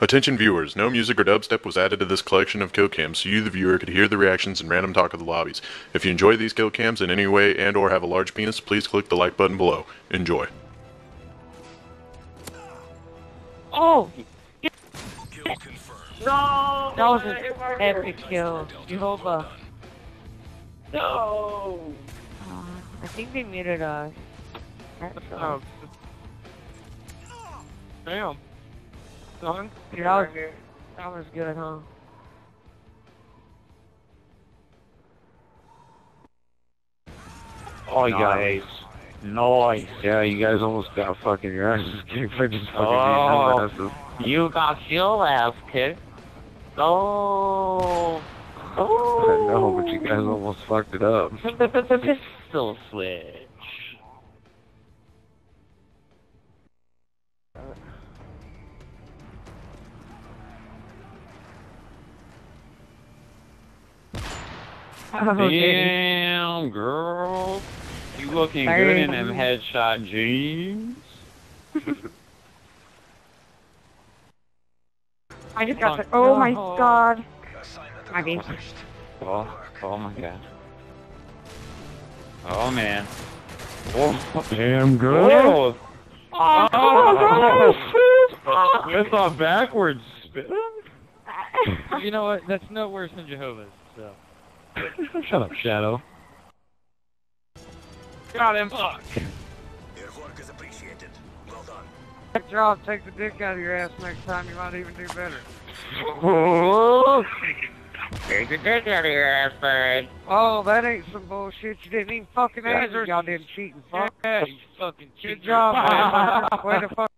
Attention viewers, no music or dubstep was added to this collection of kill cams so you the viewer could hear the reactions and random talk of the lobbies. If you enjoy these kill cams in any way and or have a large penis, please click the like button below. Enjoy. Oh! Kill confirmed. No! That was an epic kill. Jahova. No! Uh, I think they muted us. That Oh. Damn. Son? Dude, that was, that was good, huh? Oh, you got ace. Nice. Yeah, you guys almost got fucking your asses kicked for just fucking Oh. being. You got your ass kicked. Oh! Oh! I know, but you guys almost fucked it up. Pistol switch. Oh, okay. Damn, girl. You looking good in them headshot jeans. I just got the. Oh my god. Assignment I mean- accomplished. Oh, oh my god. Oh man. Oh, damn, girl. Oh, Oh, It's a backwards spin. You know what? That's no worse than Jahova's. So. Shut up, Shadow. Got him. Fuck. Your work is appreciated. Well done. Good job. Take the dick out of your ass next time. You might even do better. Take the dick out of your ass, bird. Oh, that ain't some bullshit. You didn't even fucking answer. Y'all didn't cheat and fuck. Yeah, you fucking Good job, man. Way to fuck.